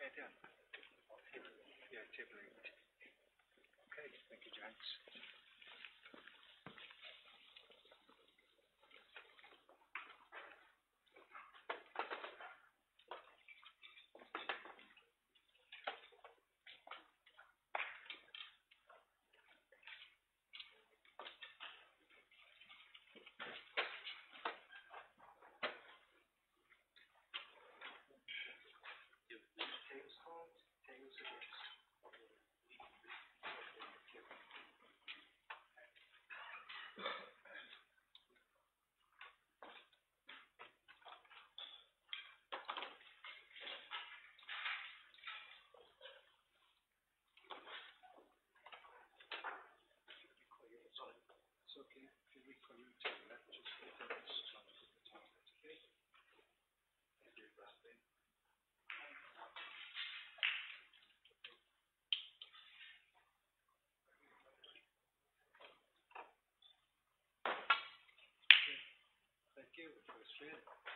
Yeah, down. Yeah, tabling. Okay, thank you, James. you, which was Shannon.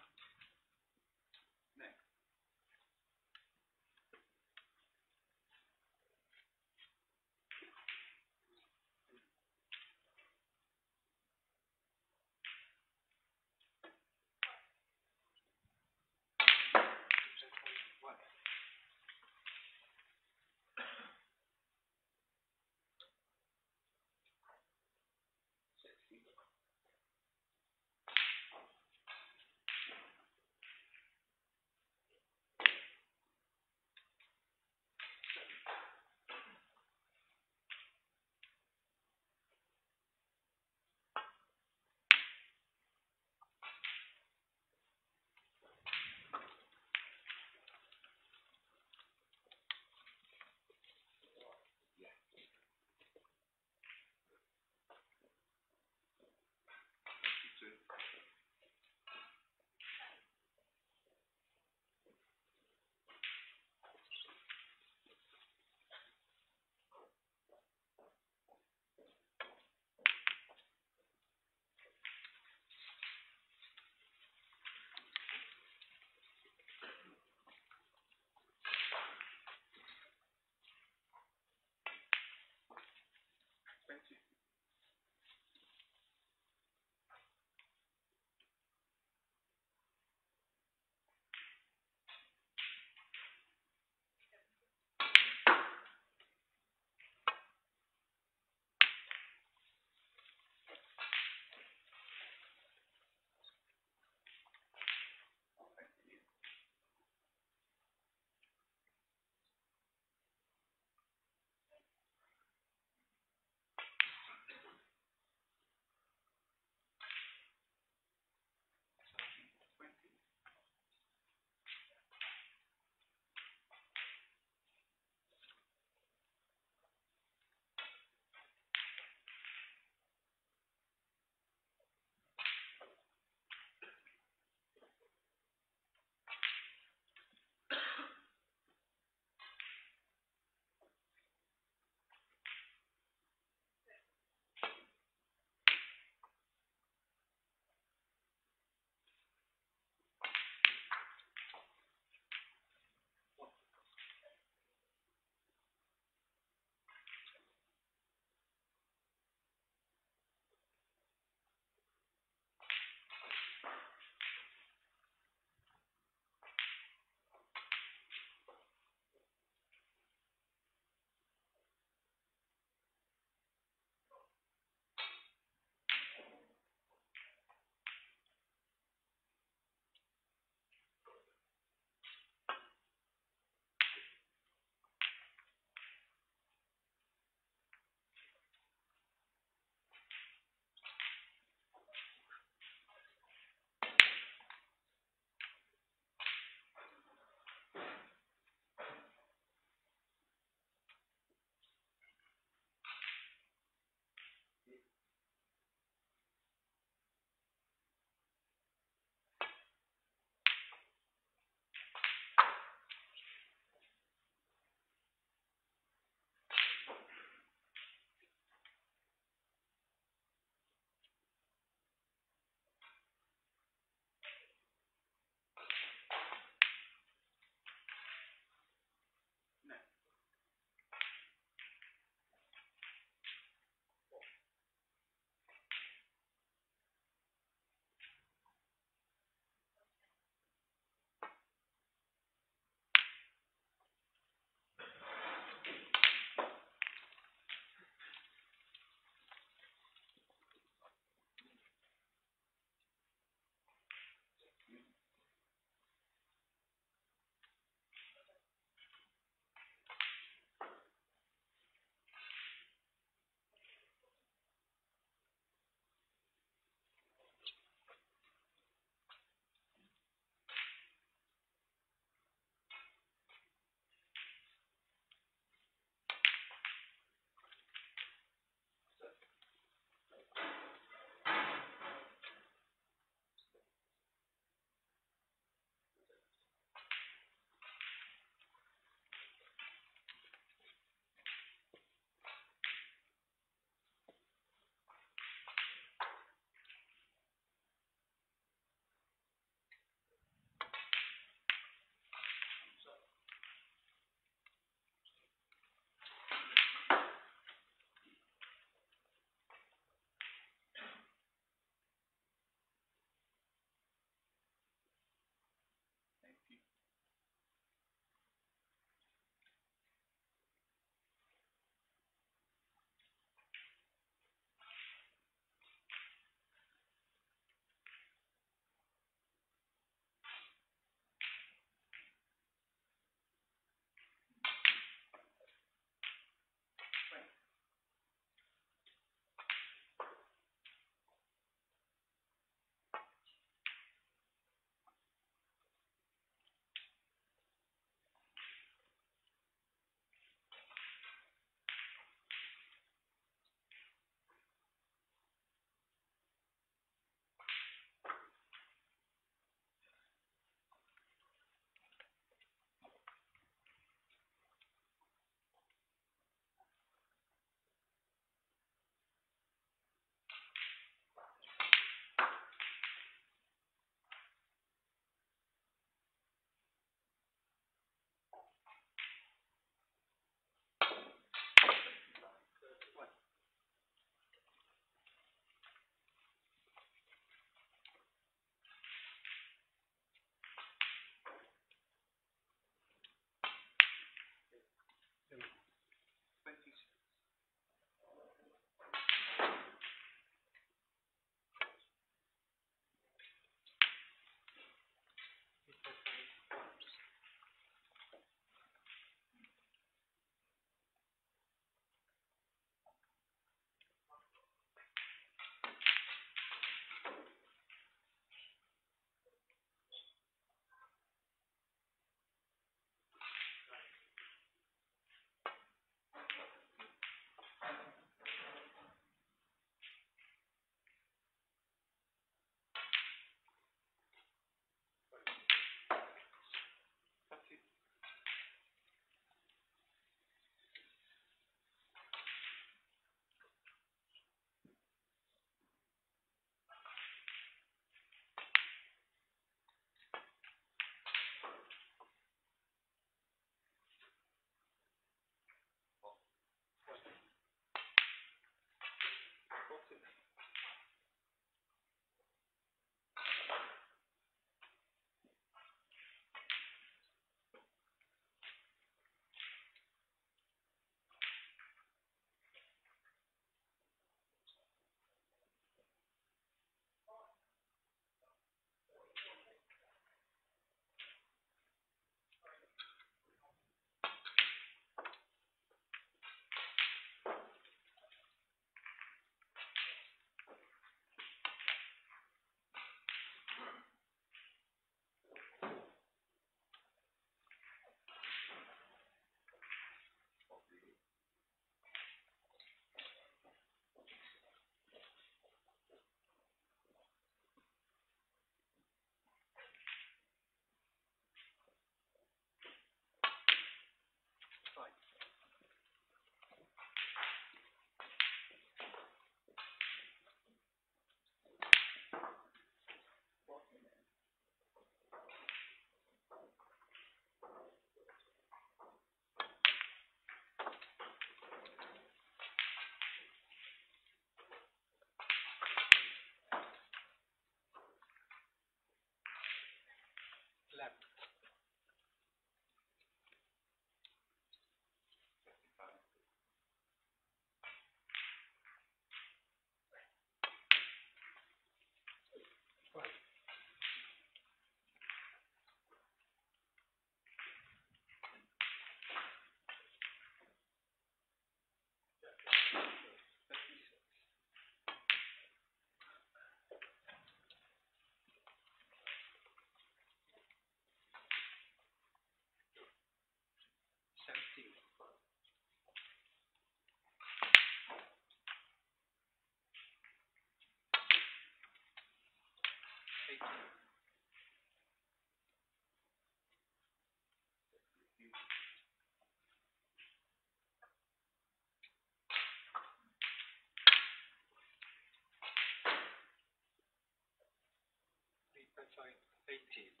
Sorry, 18.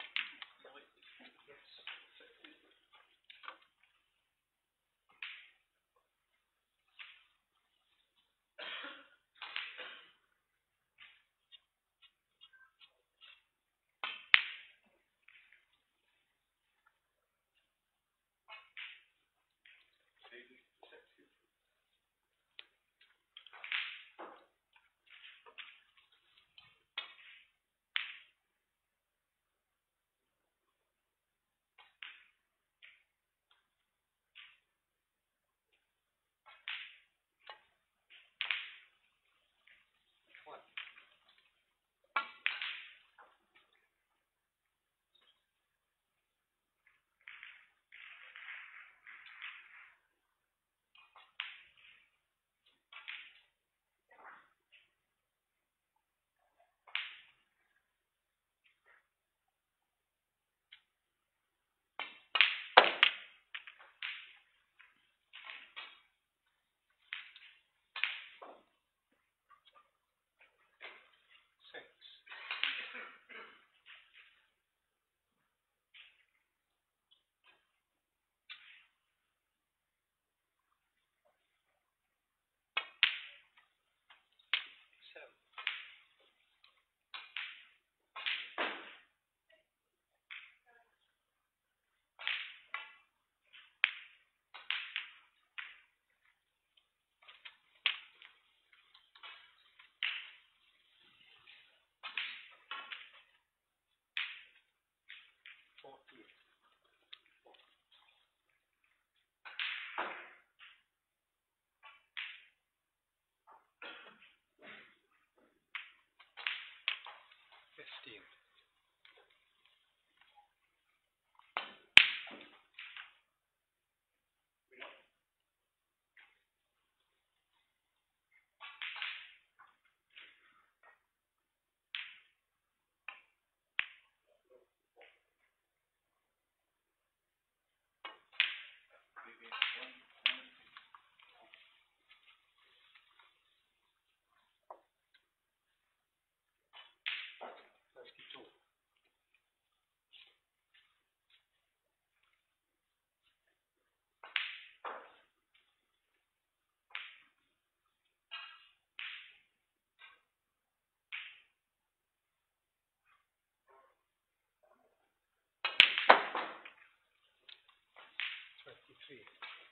Twenty-three.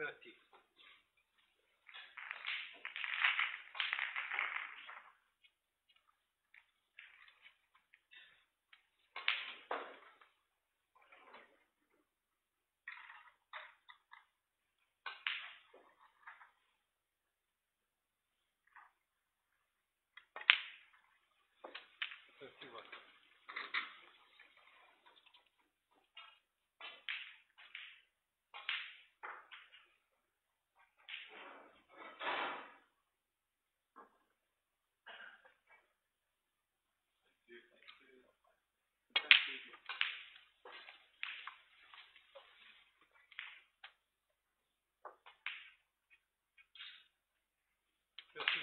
per attivo.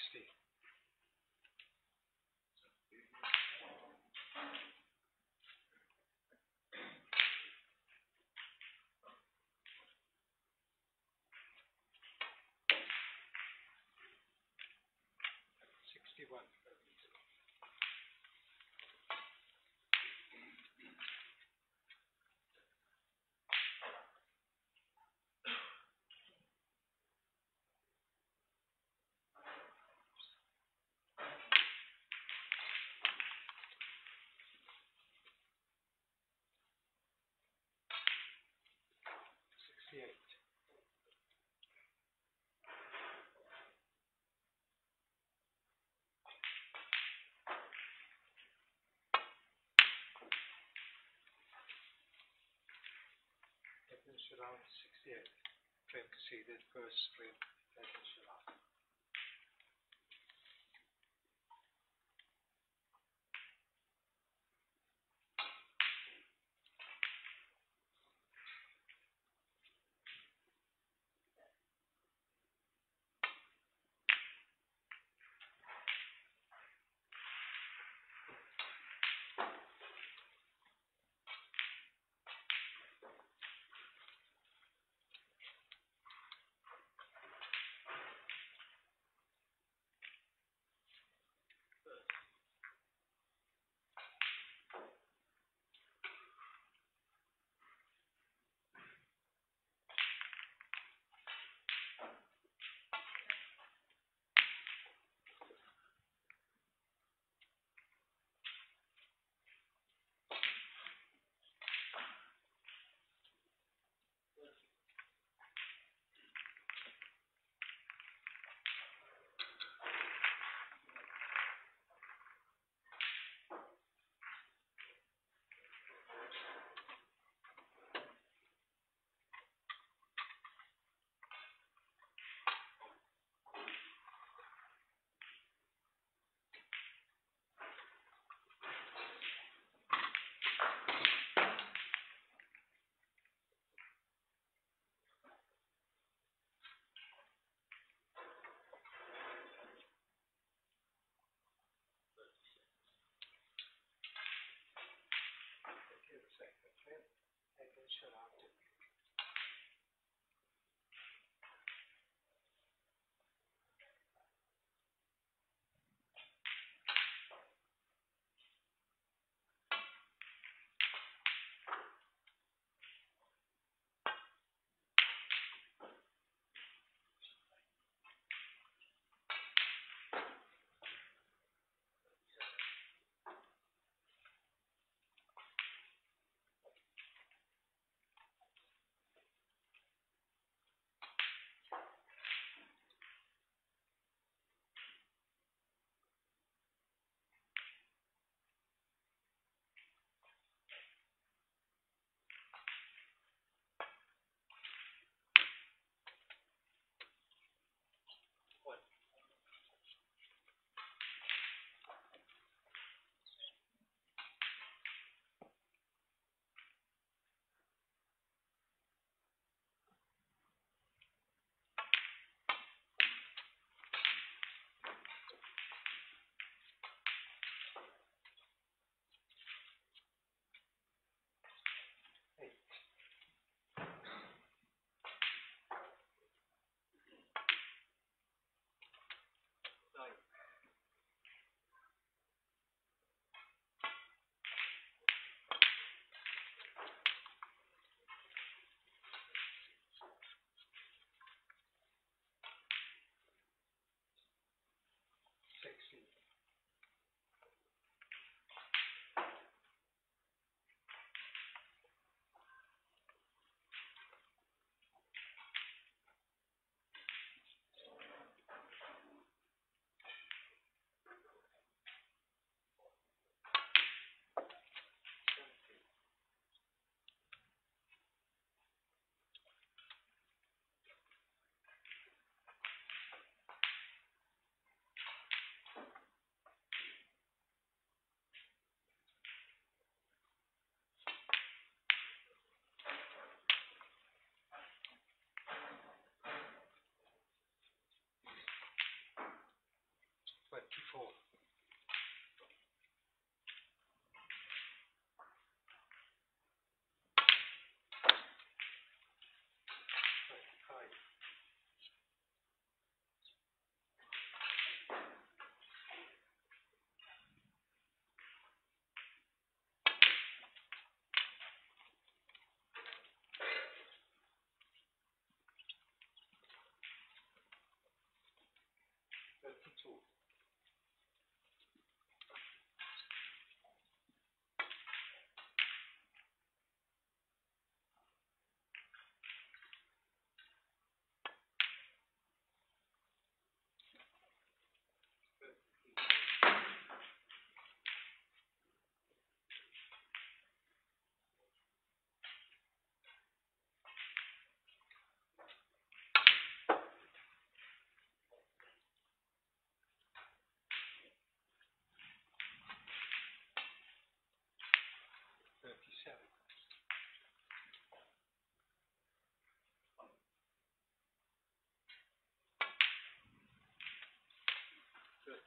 60. around 68 claim to see the first frame.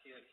Thirty-eight.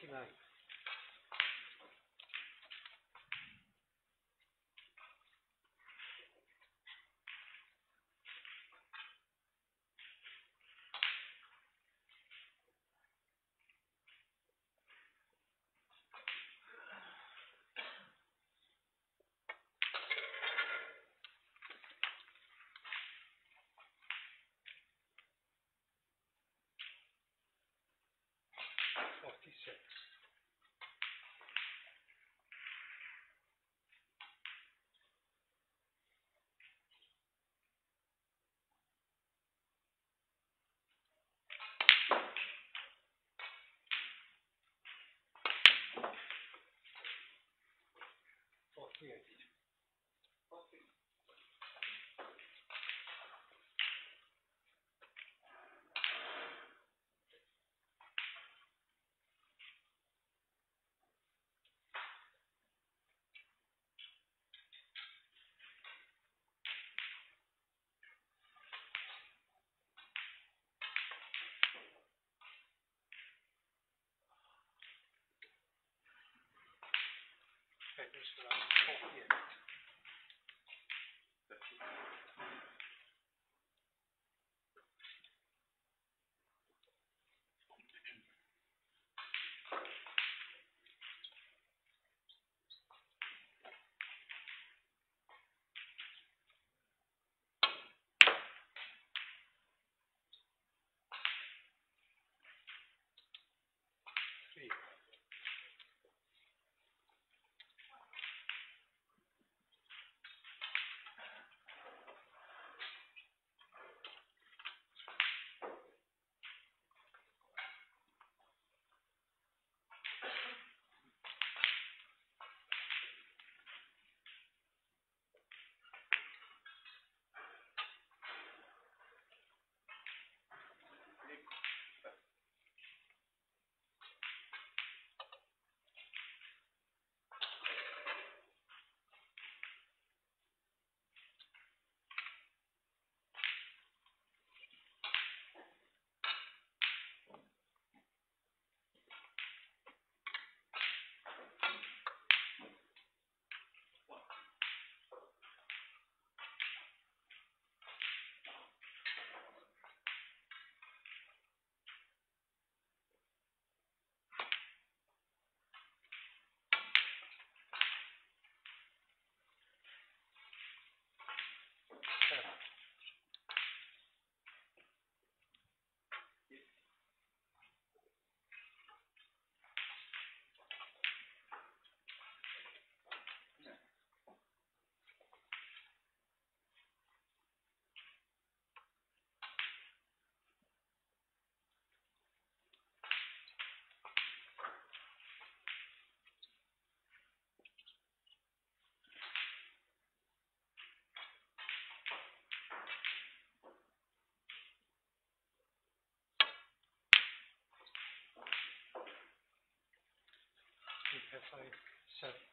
Thirty-eight. Forty-eight. 对就是了后面 side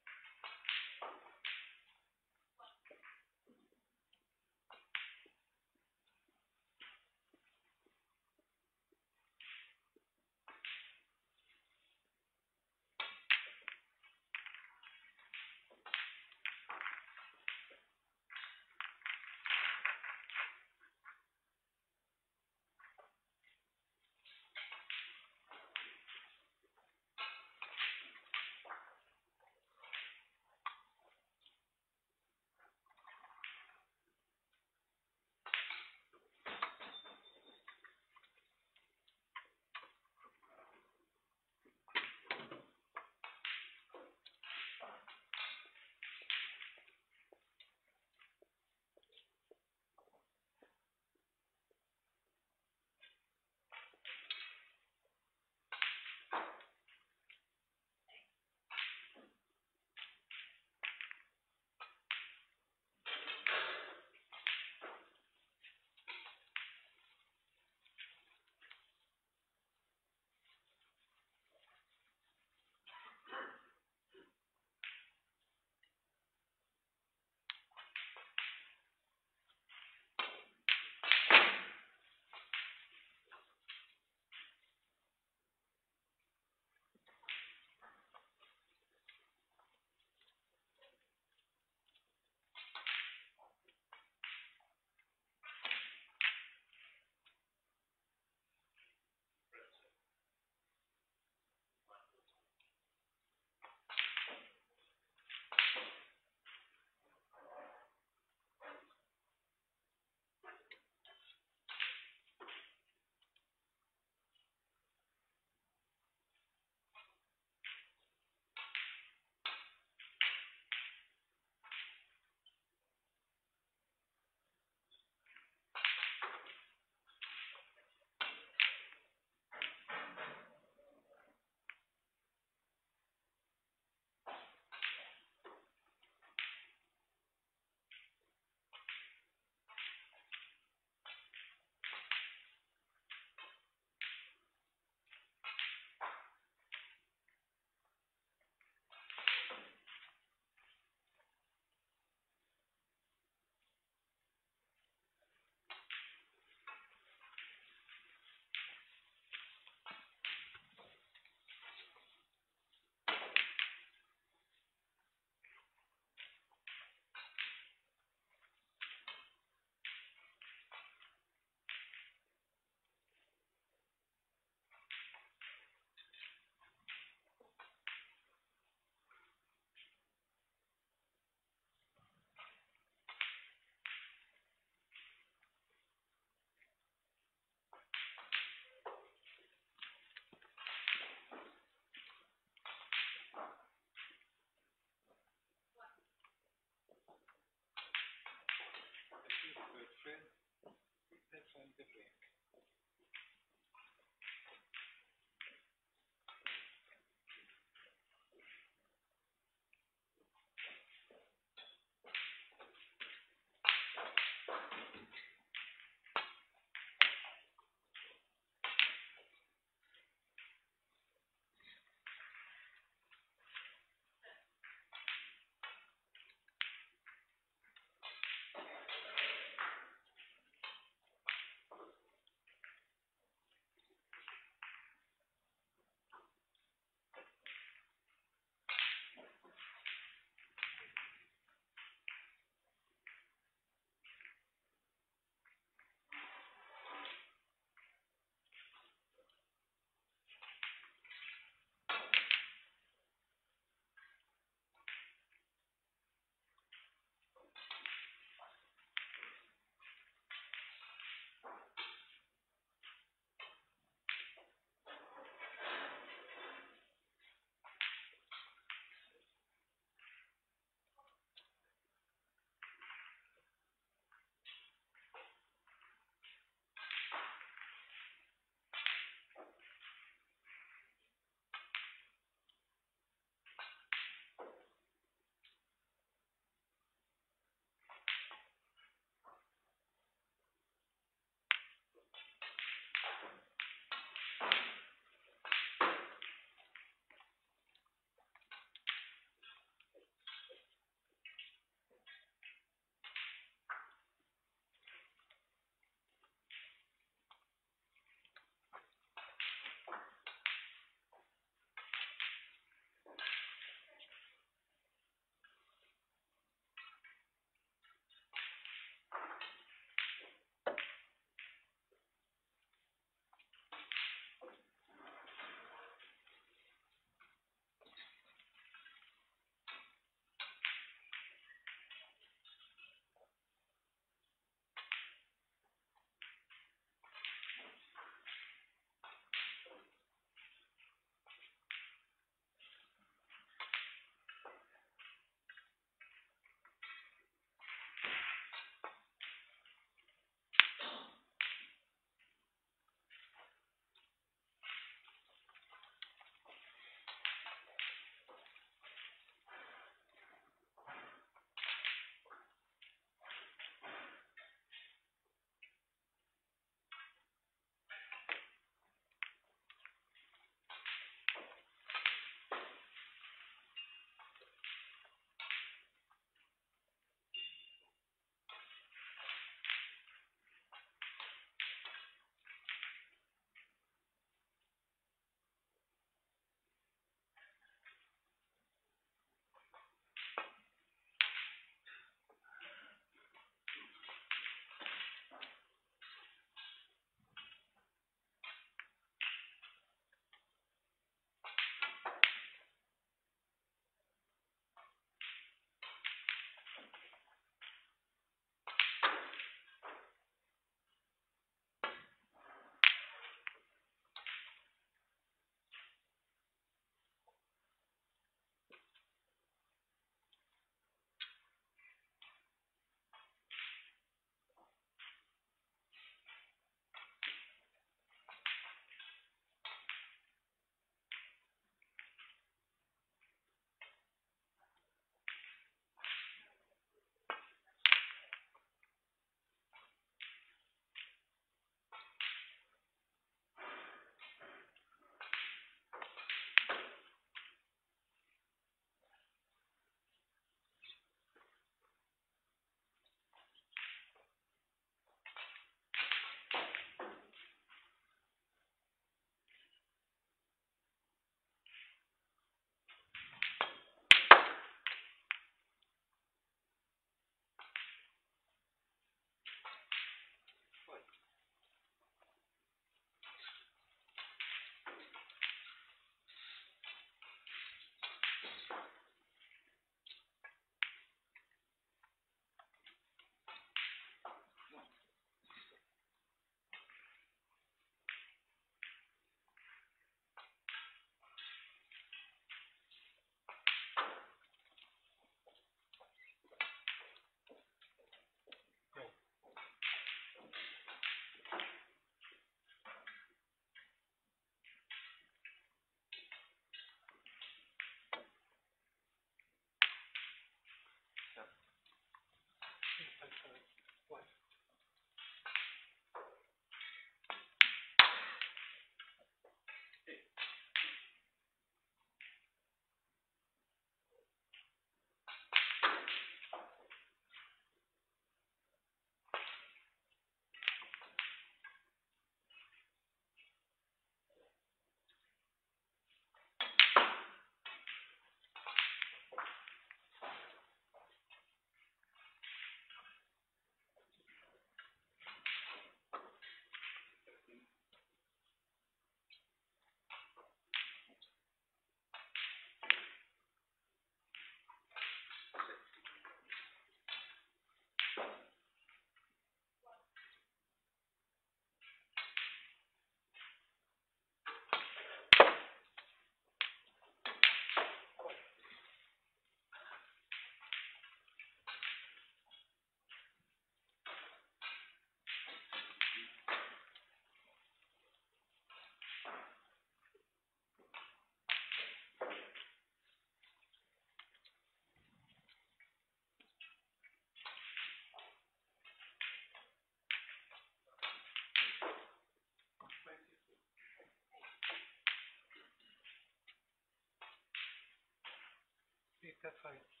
that's fine.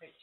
Great.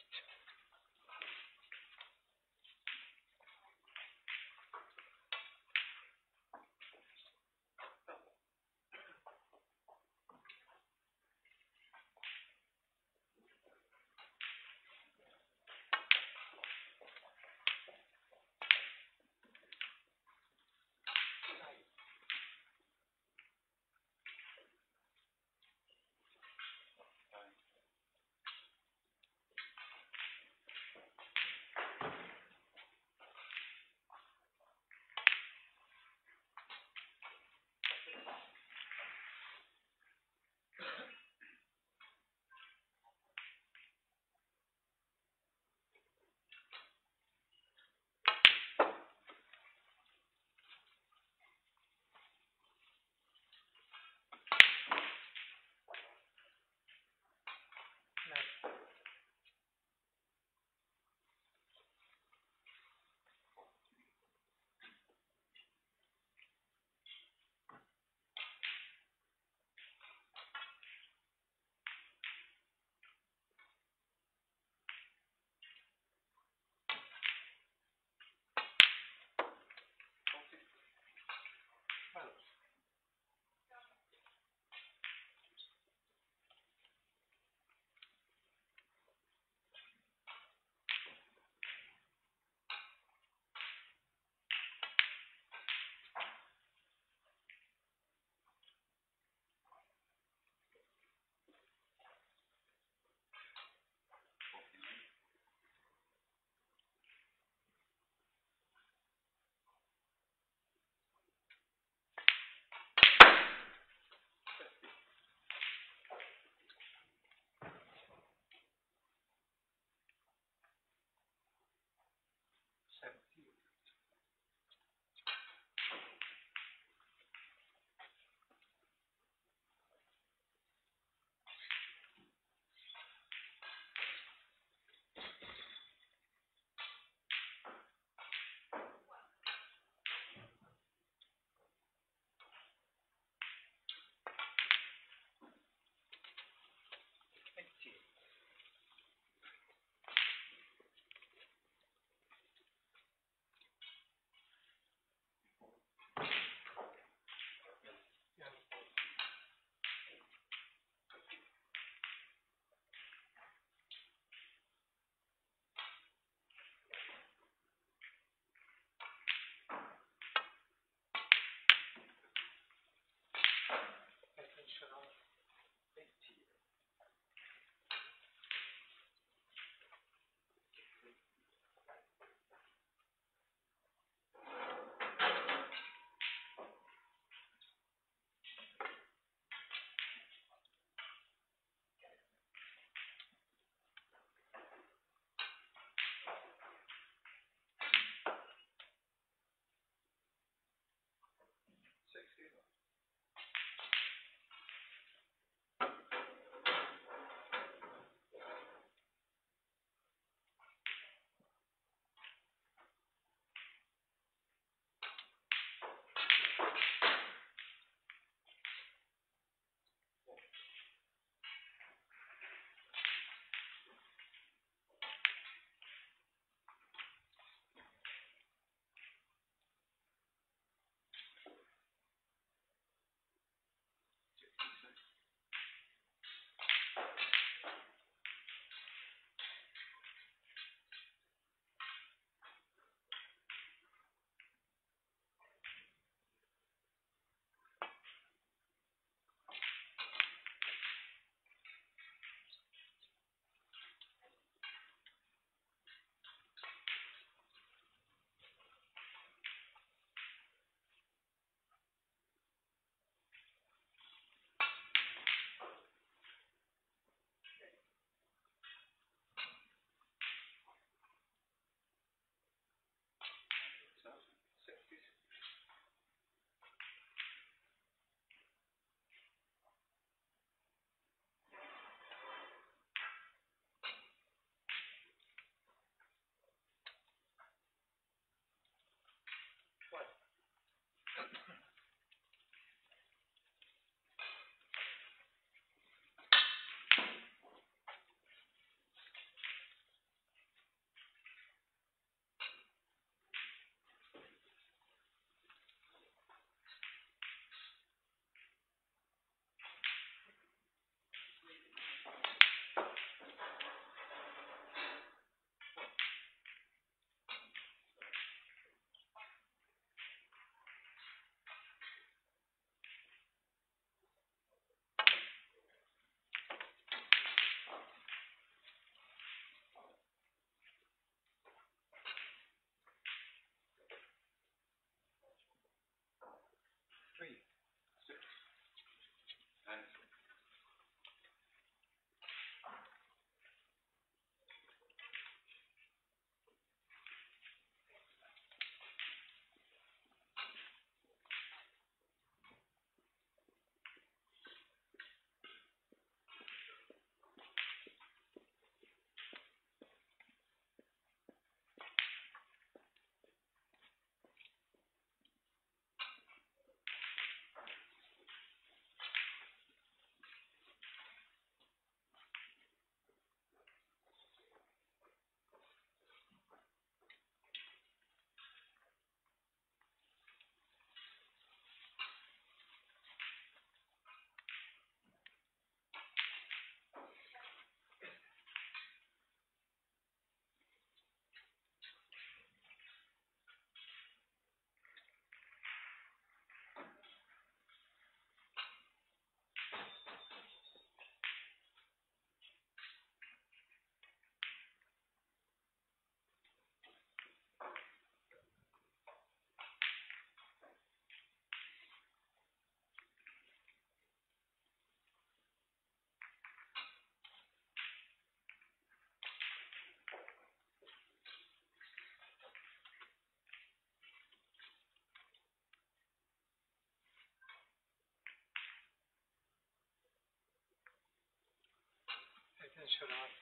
What? shut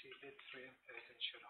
she led three residential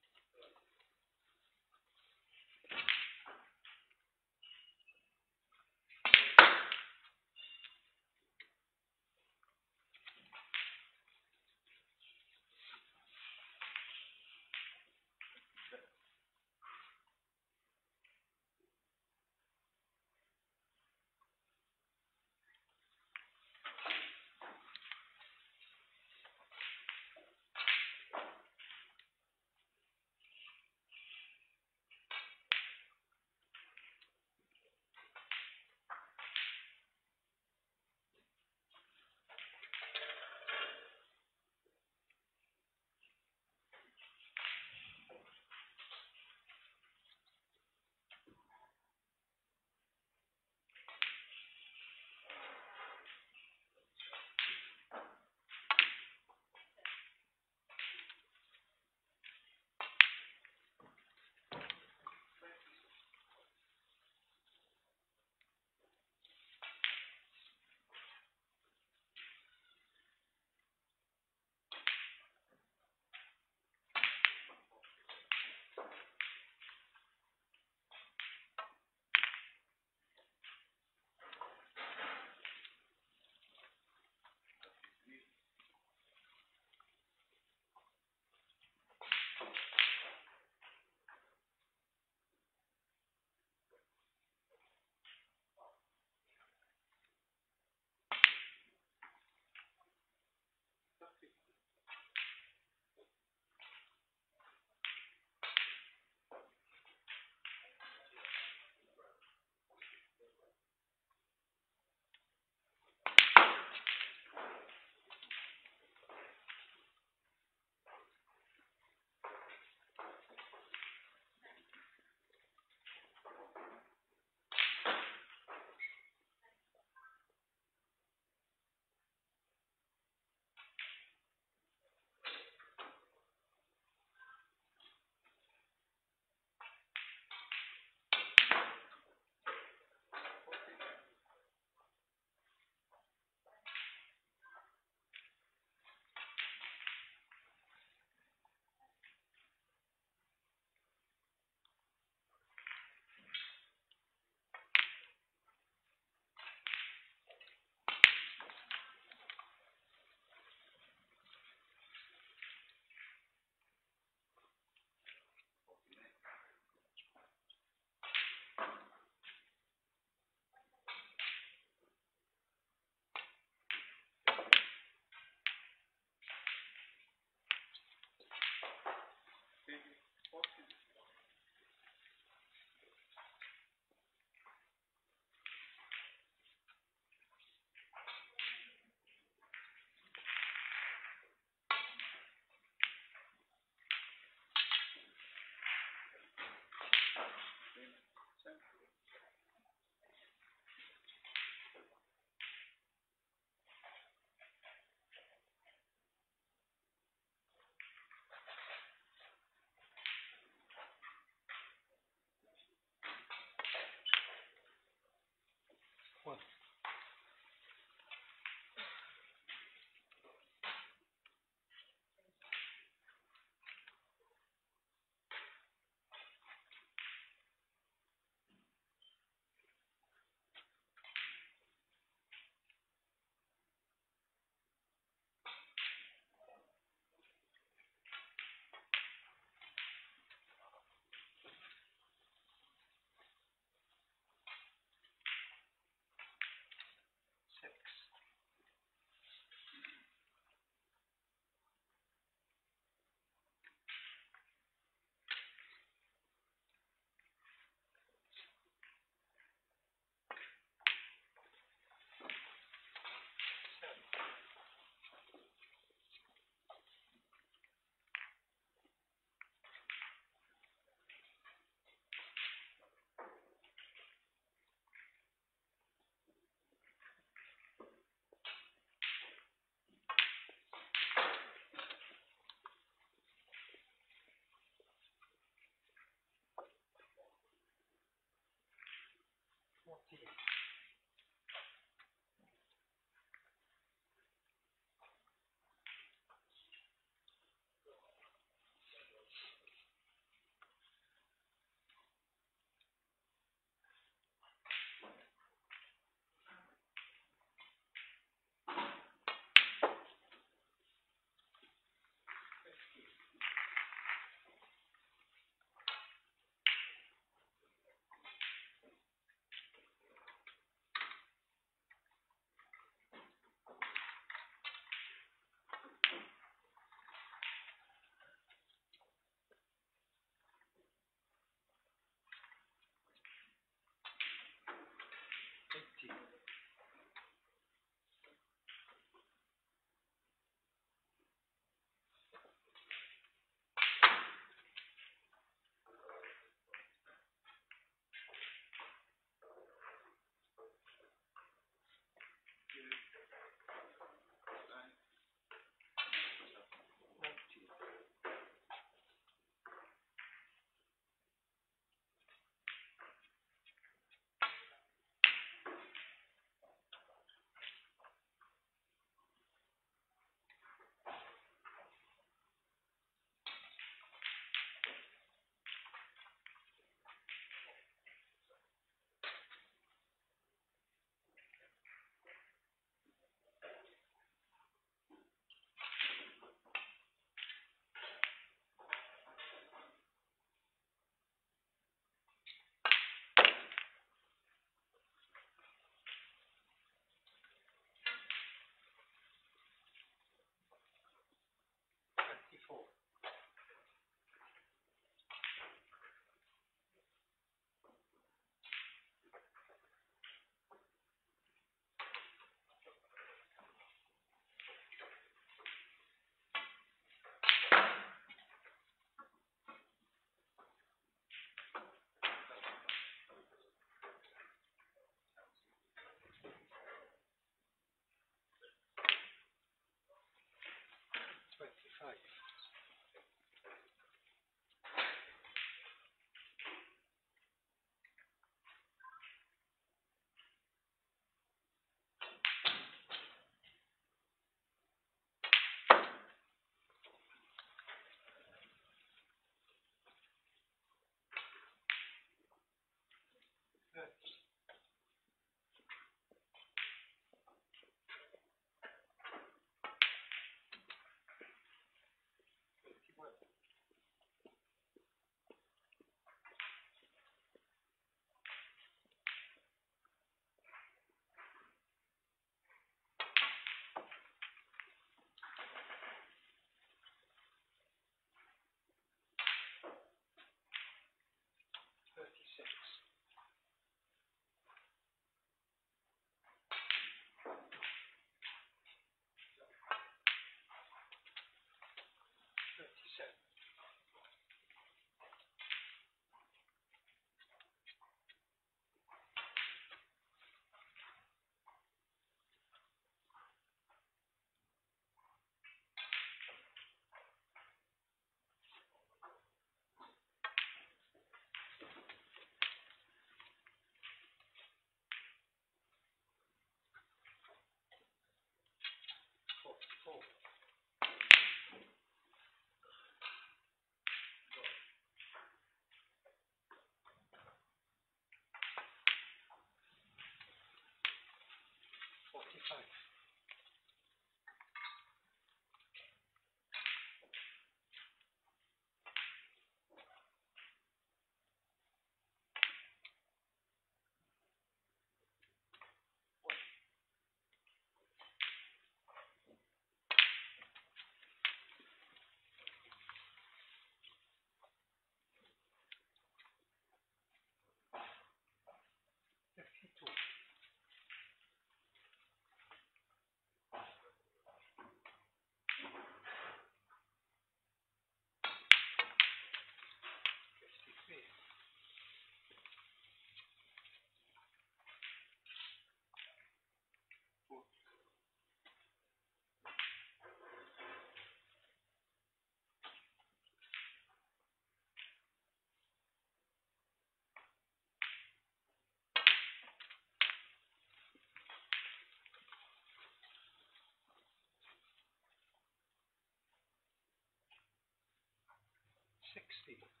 60.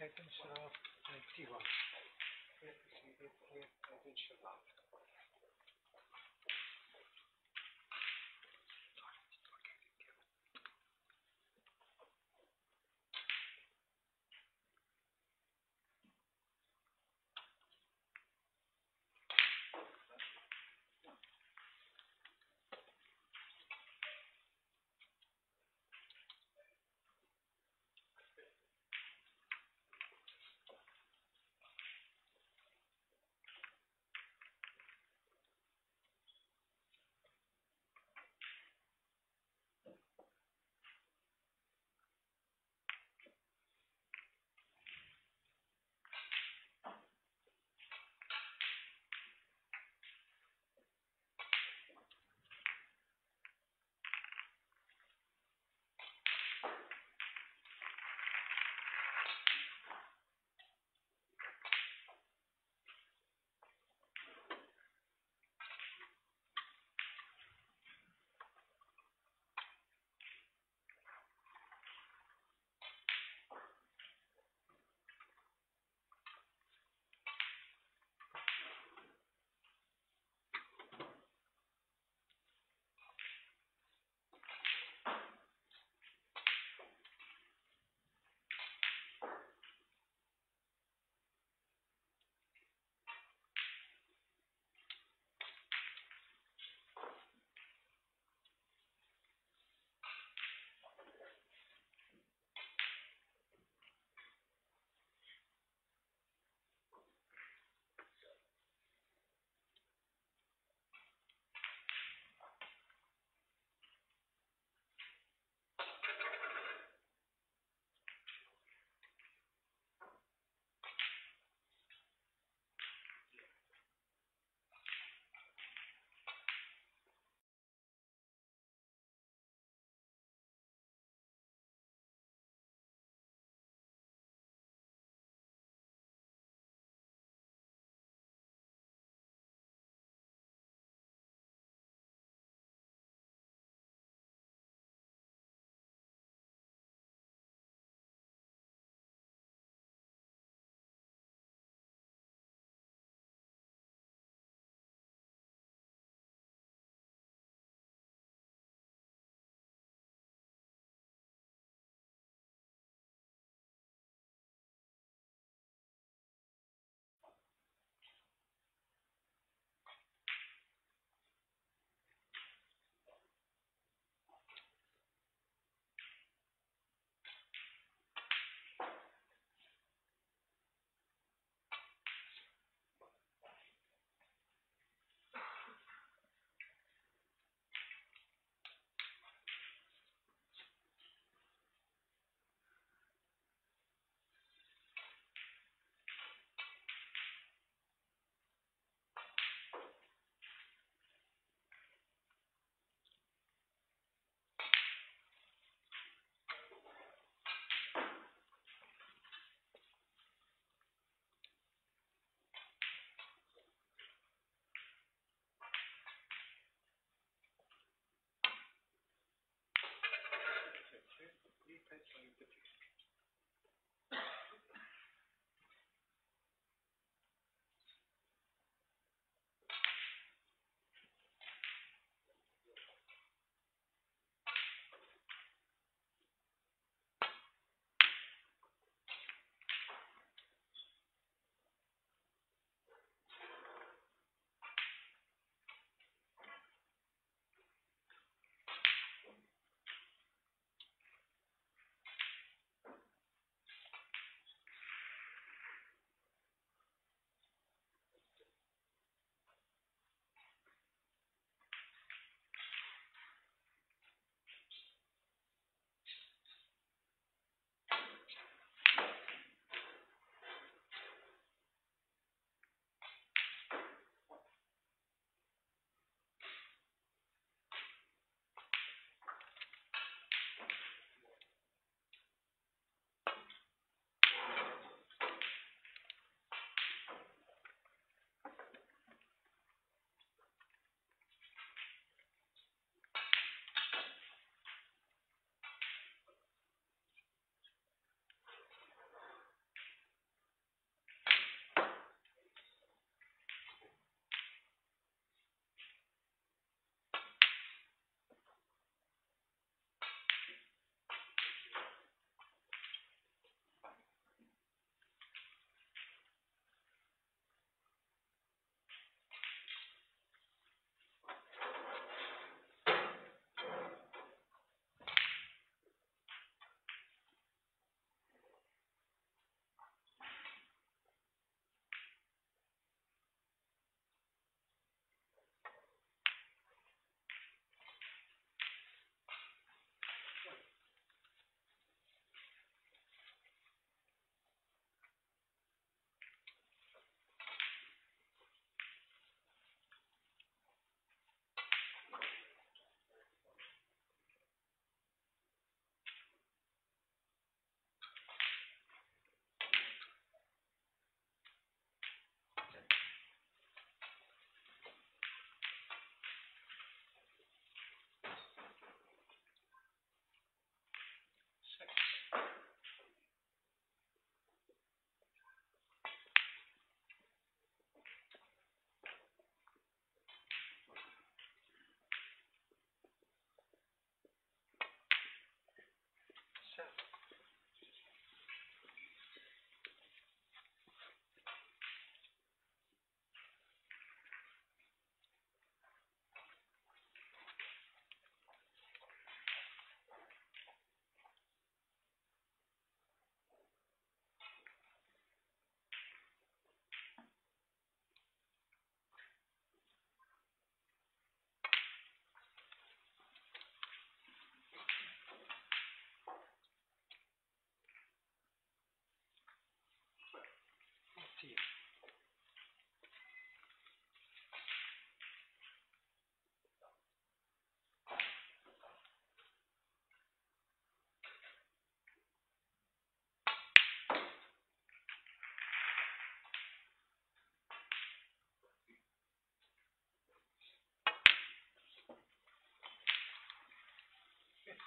Atunci la directiva. Cred că se întâmplă atunci la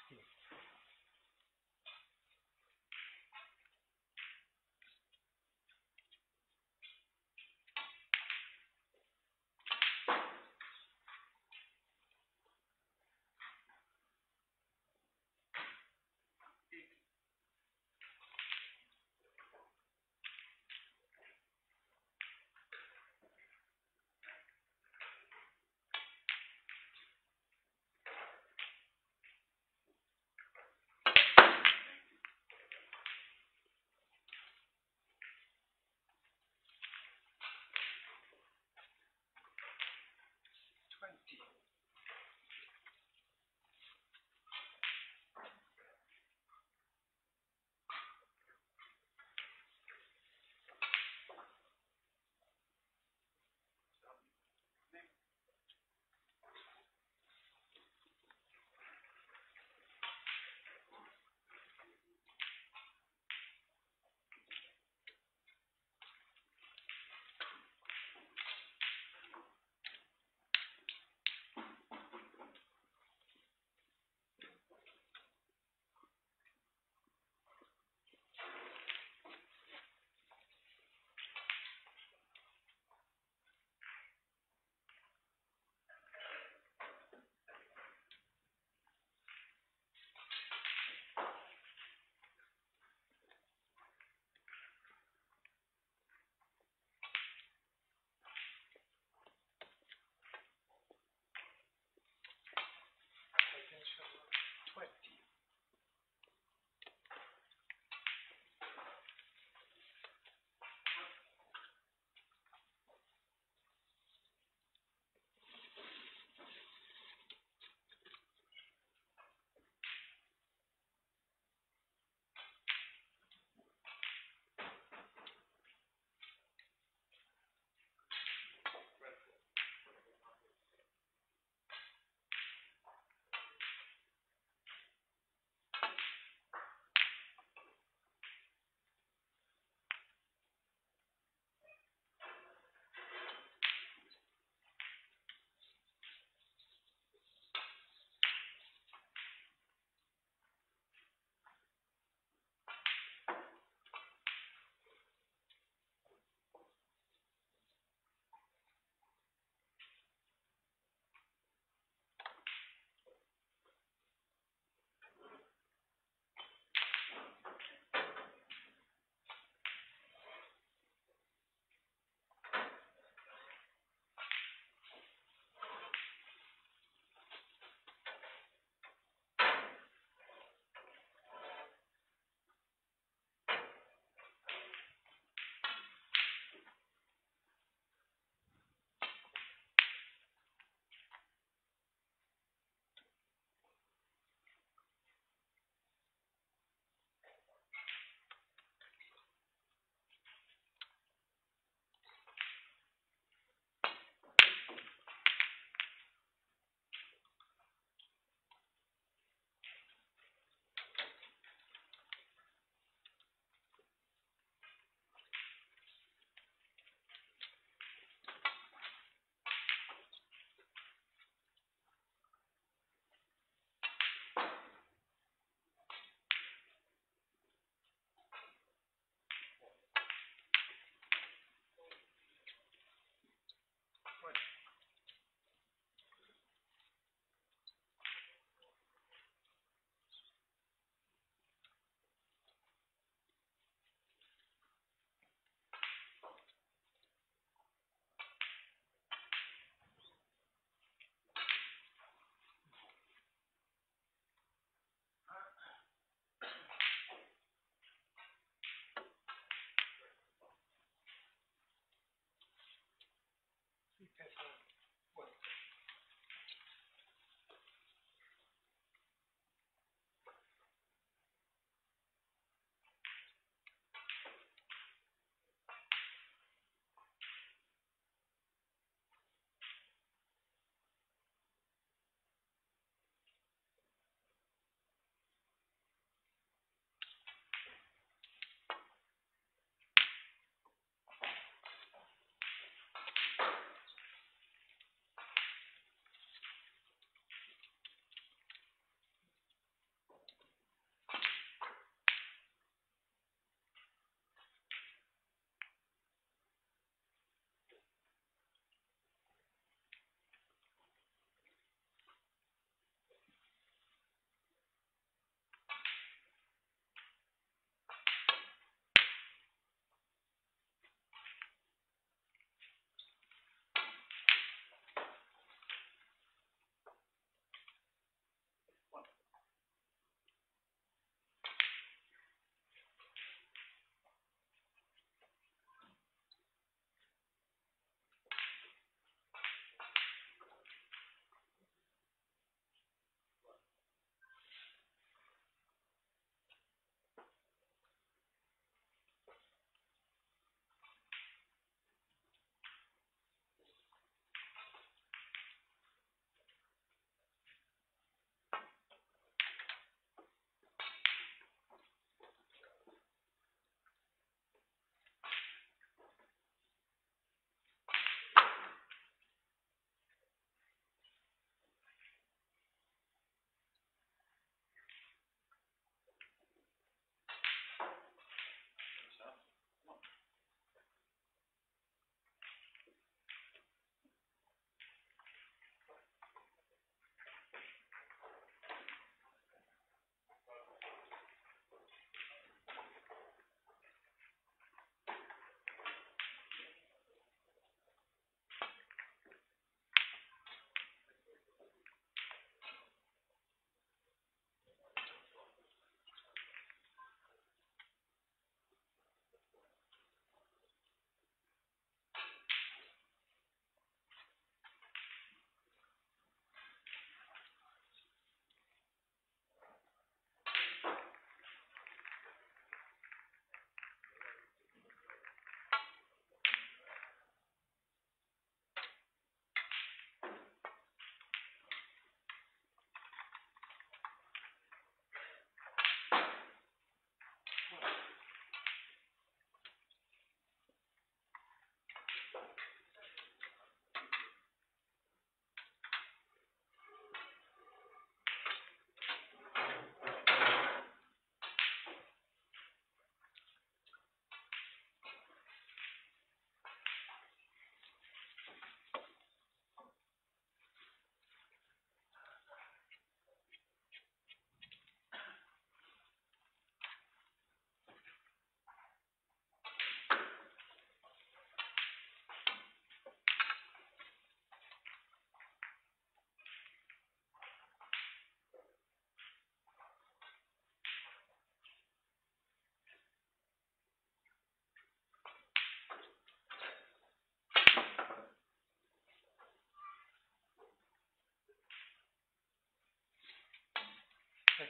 to.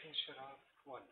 Finish it off, one.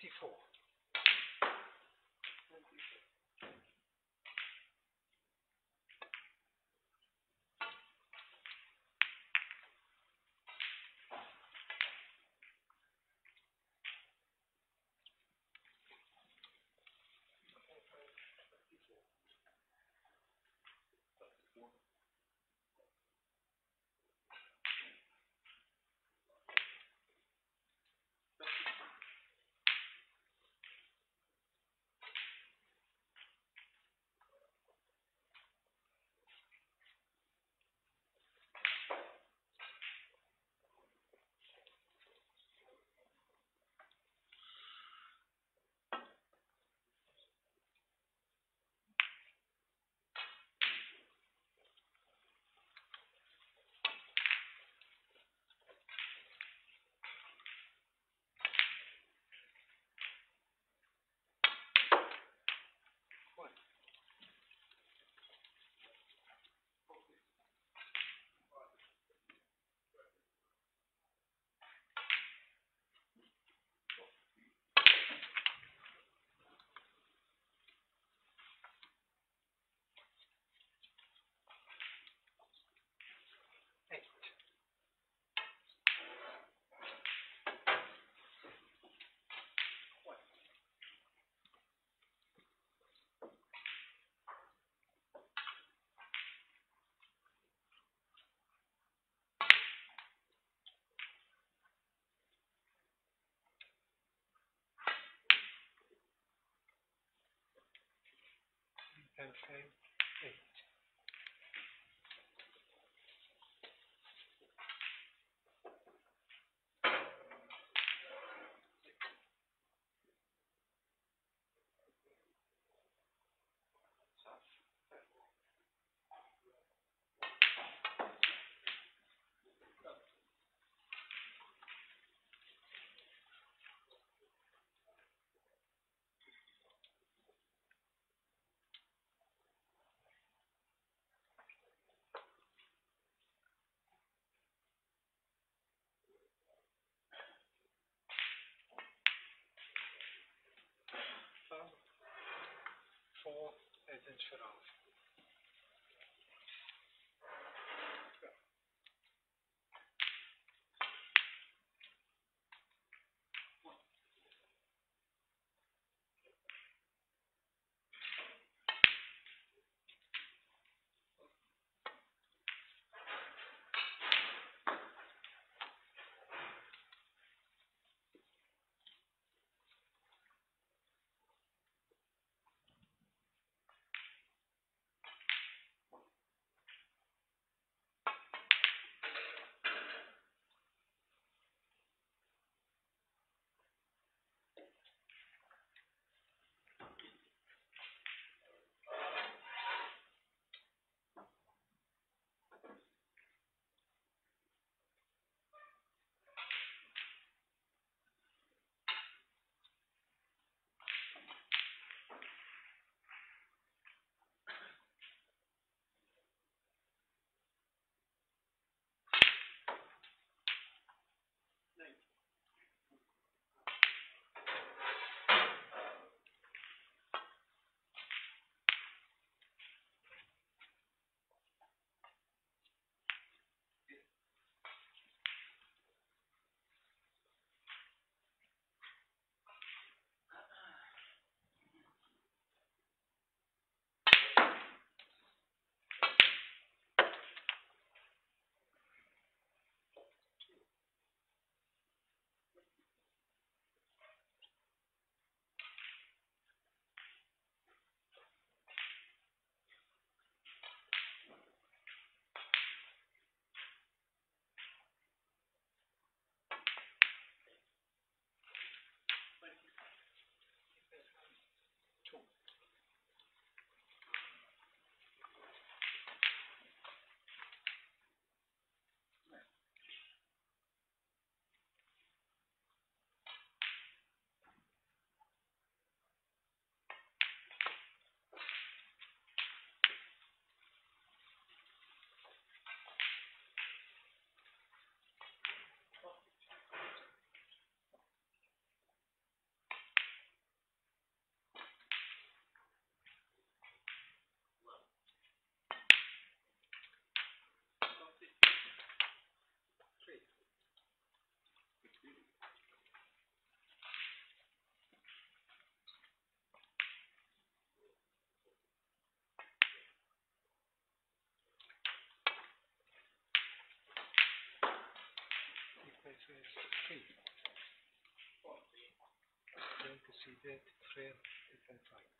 54 And same, vol is in Charlotte. Phase three. Antecedent frame identified. Forty-one.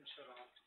Fifty-six.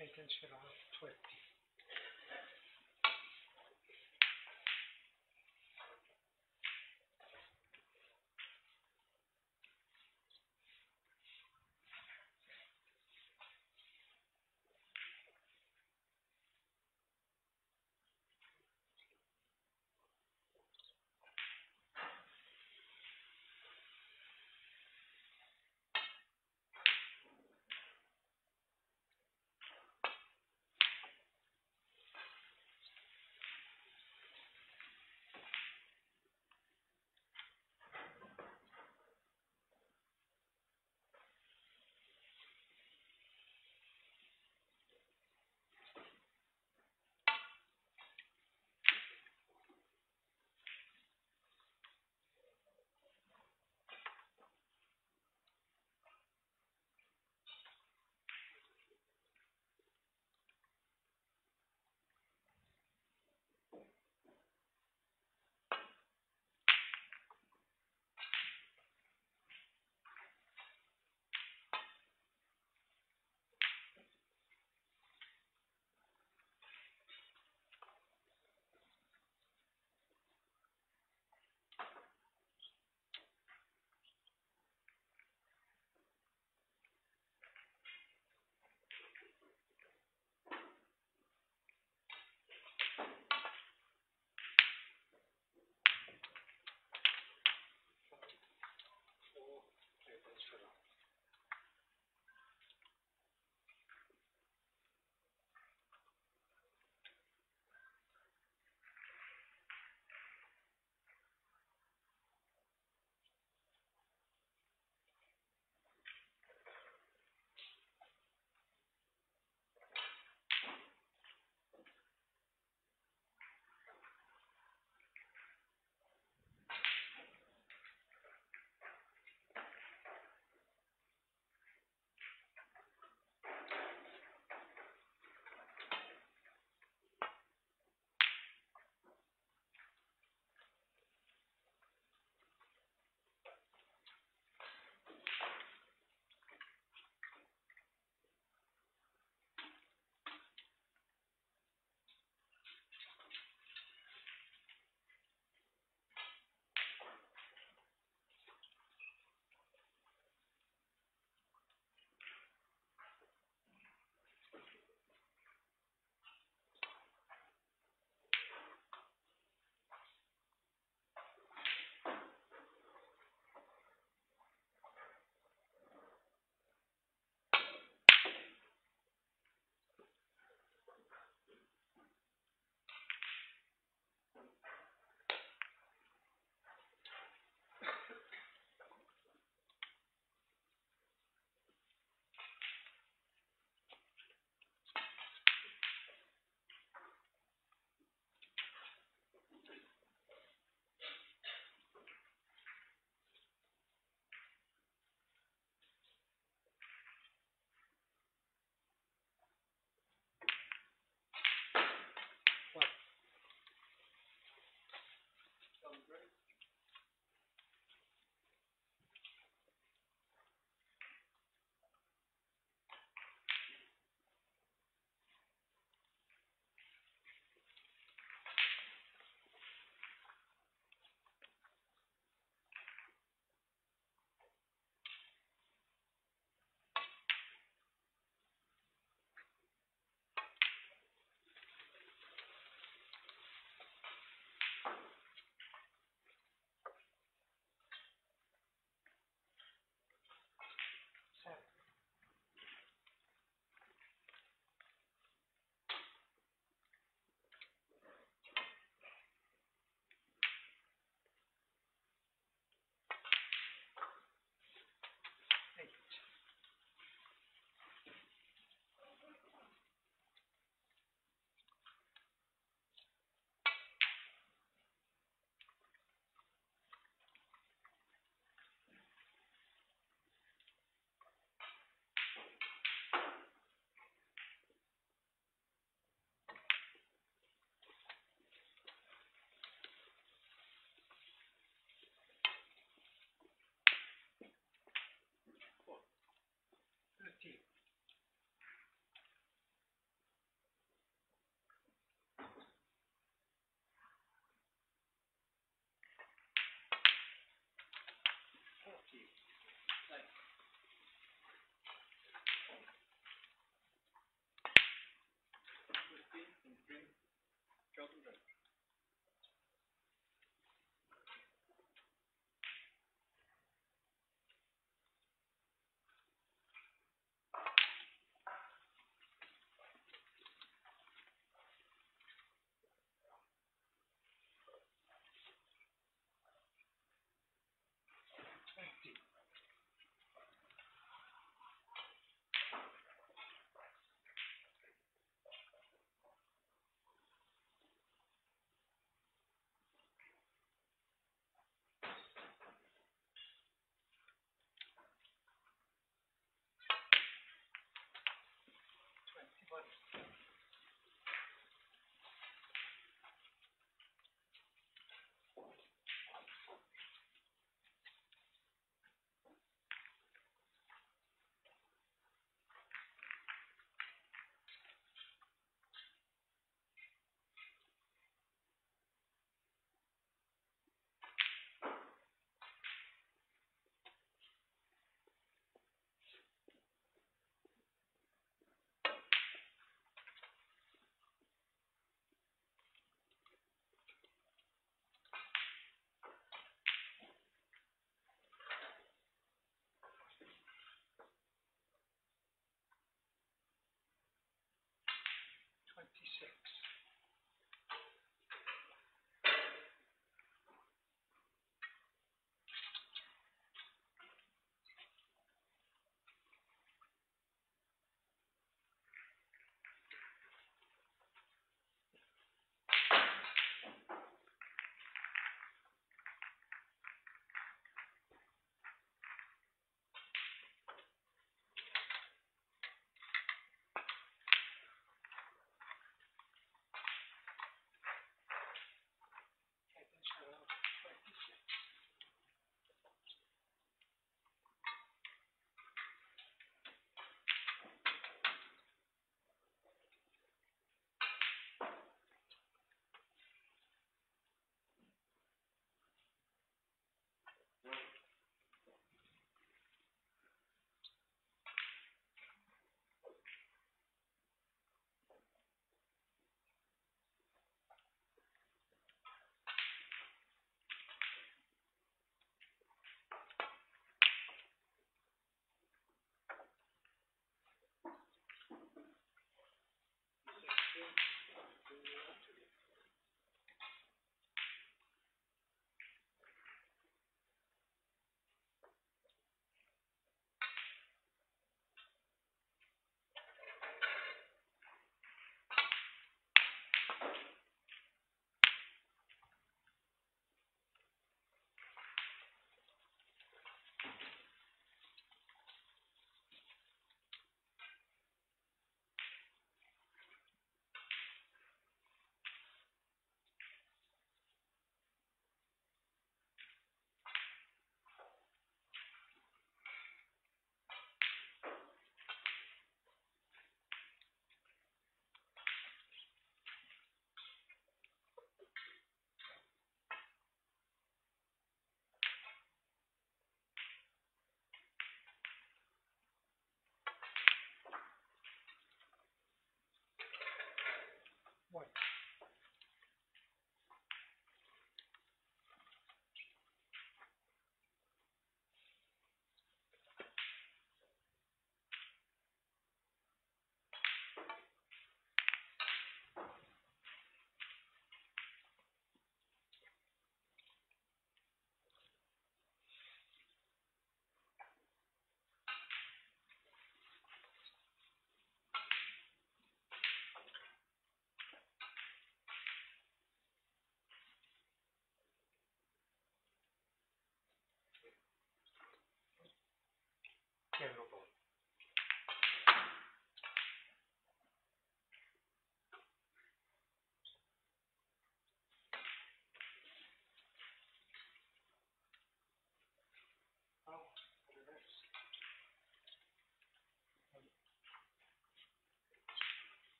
and then 20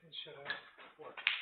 Nothing should have worked.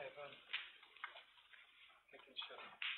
Taiwan mit den Schiffen.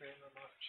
Very much.